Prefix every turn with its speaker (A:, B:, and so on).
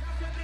A: Got to